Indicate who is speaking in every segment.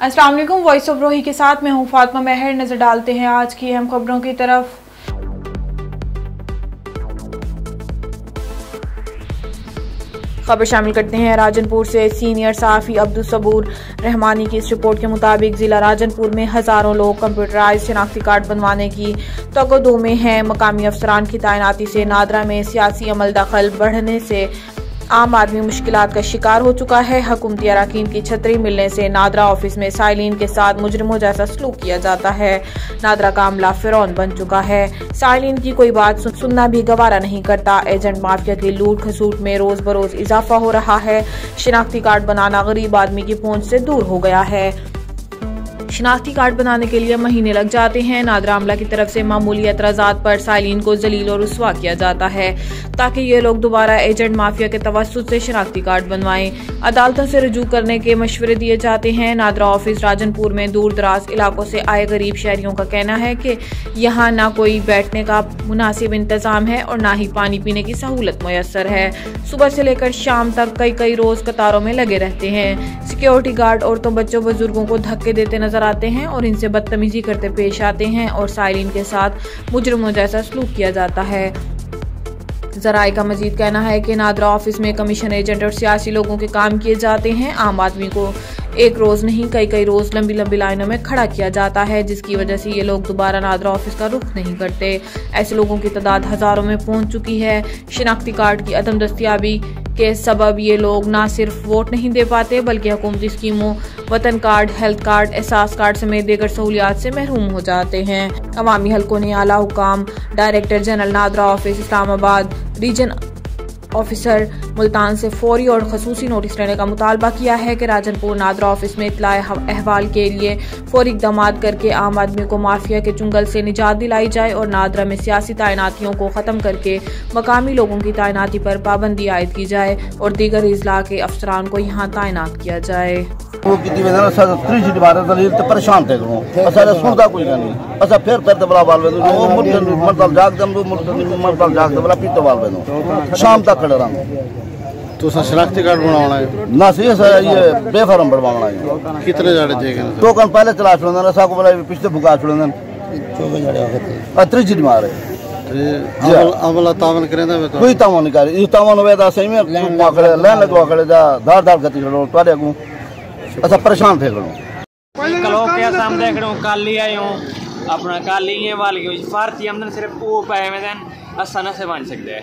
Speaker 1: वालेकुम voice of रोही के साथ मैं हूँ फातमा महर। नज़र डालते हैं आज की अहम खबरों की तरफ़। खबर शामिल करते हैं राजनपुर से सीनियर सहाफ़ी अब्दुल सबूर रहमानी की। इस रिपोर्ट के मुताबिक जिला राजनपुर में हज़ारों लोग कंप्यूटराइज शनाख्ती कार्ड बनवाने की तगदो में हैं। मकामी अफसरान की तैनाती से नादरा में सियासी अमल दखल बढ़ने से आम आदमी मुश्किल का शिकार हो चुका है। हुकूमती अरकान की छतरी मिलने से नादरा ऑफ़िस में साइलिन के साथ मुजरमों जैसा सलूक किया जाता है। नादरा का अमला फिरौन बन चुका है। साइलिन की कोई बात सुनना भी गवारा नहीं करता। एजेंट माफिया की लूट खसूट में रोज बरोज इजाफा हो रहा है। शिनाख्ती कार्ड बनाना गरीब आदमी की पहुँच से दूर हो गया है। शनाख्ती कार्ड बनाने के लिए महीने लग जाते हैं। नादरा अमला की तरफ़ से मामूली एतराज़ात पर साइलिन को जलील और रसवा किया जाता है, ताकि ये लोग दोबारा एजेंट माफिया के तवसत से शनाख्ती कार्ड बनवाएँ। अदालतों से रजू करने के मशवरे दिए जाते हैं। नादरा ऑफ़िस राजनपुर में दूर दराज इलाकों से आए गरीब शहरियों का कहना है कि यहाँ ना कोई बैठने का मुनासिब इंतज़ाम है और ना ही पानी पीने की सहूलत मैसर है। सुबह से लेकर शाम तक कई कई रोज कतारों में लगे रहते हैं। सिक्योरिटी गार्ड औरतों, बच्चों, बुज़ुर्गों को धक्के देते नज़र आते हैं और इनसे बदतमीजी करते पेश आते हैं और सायरीन के साथ मुजरमों जैसा सलूक किया जाता है। जराये का मजीद कहना है कि नादरा ऑफ़िस में कमीशन एजेंट और सियासी लोगों के काम किए जाते हैं। आम आदमी को एक रोज नहीं कई कई रोज लंबी लंबी लाइनों में खड़ा किया जाता है, जिसकी वजह से ये लोग दोबारा नादरा ऑफ़िस का रुख नहीं करते। ऐसे लोगों की तादाद हज़ारों में पहुँच चुकी है। शिनाख्ती कार्ड की अदम दस्तियाबी के सबब ये लोग ना सिर्फ़ वोट नहीं दे पाते, बल्कि हुकूमती स्कीमों, Watan card, health card, Ehsaas card समेत देगर सहूलियात से महरूम हो जाते हैं। अवामी हल्कों ने आला हुकाम, director general NADRA office, Islamabad, region officer Multan से फौरी और खसूसी नोटिस लेने का मुतालबा किया है कि राजनपुर नादरा ऑफ़िस में इतला अहवाल के लिए फौरी इकदाम करके आम आदमी को माफिया के चुंगल से निजात दिलाई जाए और नादरा में सियासी तैनातियों को ख़त्म करके मकामी लोगों की तैनाती पर पाबंदी आयद की जाए और दीगर अजला के अफसरान को यहाँ तैनात किया जाए।
Speaker 2: वो की वेदना असा त्री सीट मारे दलील ते परेशान थे करो असा सुनदा कोई नहीं असा फिर फिर ते बला बाल वेदो वो मुर्दन मरदल जाग दम मुर्दन मरदल जाग दे बला पीतो बाल वेदो शाम तक खड़े रहांगे।
Speaker 3: तो शनाख्ती कार्ड बनवाना है?
Speaker 2: ना सही सर ये बेफारम बनवाना है।
Speaker 3: कितने जाड़े चाहिए
Speaker 2: टोकन पहले चला छोड़े ना सा बोला पिछले भुगा छोड़े ना। जाड़े त्री सीट मारे
Speaker 3: अमला तावन करे ना तो?
Speaker 2: कोई तावन नहीं करे। ये तावन वे सही में वाकड़े लगवा करे जा धार धार गति छोड़ो तोरे को अच्छा परेशान थे करो
Speaker 4: कलो क्या साम देख काली हो। अपना काली ये वाल के फारती आमदन सिर्फ़ वो पाए में देन असाना से बन सकते हैं।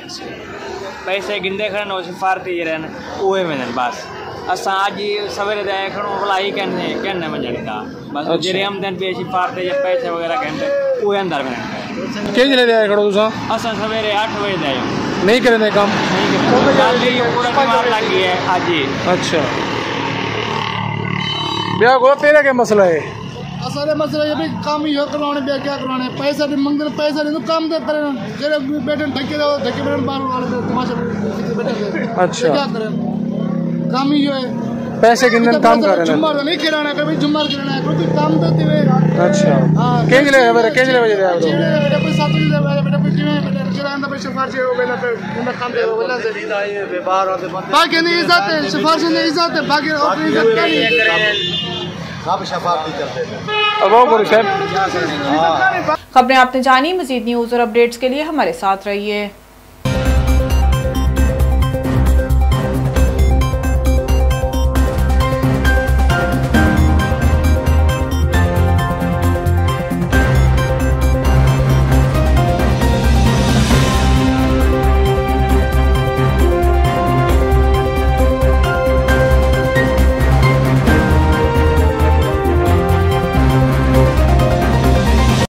Speaker 4: पैसे गिंदे खड़े नो फारती रहन ओए में देन बस। असा आज सवेरे दे खड़ो भला ही कहने कहने में जानी था बस
Speaker 3: अच्छा।
Speaker 4: जेरे आमदन पे ऐसी फारते या पैसे वगैरह कहते ओए अंदर में
Speaker 3: के ज़िले दे खड़ो तुसा?
Speaker 4: असा सवेरे 8 बजे दे आए
Speaker 3: नहीं करे ने काम।
Speaker 4: काली पूरा बीमार लगी है आज ही।
Speaker 3: अच्छा। ब्याह को तेरा क्या मसला है?
Speaker 5: सारे मसले ये भी काम ही हो करवाने बे क्या करवाने पैसा नहीं मंगते पैसा नहीं तो काम दे करे जेरे बैठे ढके दो ढके बैठे बाहर वाले पे तमाशा बैठे
Speaker 3: अच्छा।
Speaker 5: क्या करें? काम ही है।
Speaker 3: पैसे कितने काम कर। रहे हैं
Speaker 5: जुम्मर नहीं कराना कभी जुम्मर कराना है कोई काम देते हुए।
Speaker 3: अच्छा।
Speaker 5: हाँ
Speaker 3: के ज़िले है मेरे के ज़िले बजे दे
Speaker 5: जेरे बेटा कोई साथ दे बेटा कोई जिम्मे बेटा किराया पे सिफारिश हो बेला पे बंदा काम दे बेला से बाकी नहीं इज़्ज़त है सिफारिश नहीं इज़्ज़त है बाकी अपनी इज़्ज़त क्या नहीं
Speaker 3: साहब।
Speaker 1: खबरें आपने जानी मजीद न्यूज़ और अपडेट्स के लिए हमारे साथ रहिए।